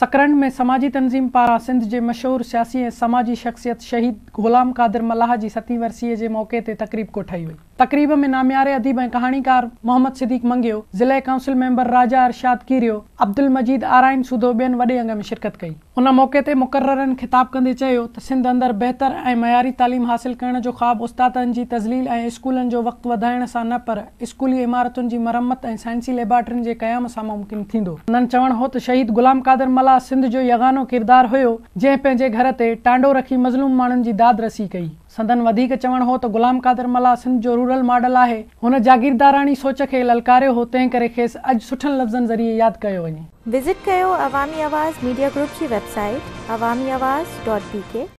सकरंड में समाजी तंजीम पारां सिंध जे मशहूर सियासी ऐं समाजी शख़्सियत शहीद ग़ुलाम कादर मलाह जी सतीं वरसीअ जे मौक़े ते तक़रीब कोठाई वई तक़रीब में नामियारे अदीब ऐं कहाणीकार मोहम्मद सदीक मंगियो ज़िले काउंसिल मेंबर राजा अर्शाद किरियो अब्दुल मजीद आराइन सूधो ॿियनि वॾे अंग में शिरकत कई उन मौक़े ते मुक़र्रनि ख़िताब कंदे चयो त सिंध अंदरि बहितरु ऐं मयारी तालीम हासिल करण जो ख़्वाबु उस्तादनि जी तज़लील ऐं स्कूलनि जो वक़्तु वधाइण सां न पर स्कूली इमारतुनि जी मरम्मत ऐं साइंसी लेबाटरीयुनि जे क़याम सां मुमकिन थींदो हुननि चवण हो त शहीद गुलाम कादर मला सिंध जो यगानो किरदारु हुयो जंहिं पंहिंजे घर ते टांडो रखी मज़लूम माण्हुनि जी दाद रसी कई संदन वधीक चवण हो त गुलाम कादर मला सिंध जो रूरल मॉडल आहे हुन जागीरदाराणी सोच खे ललकारियो तंहिं करे खेसि अॼु सुठनि लफ़्ज़नि ज़रिए यादि कयो वञे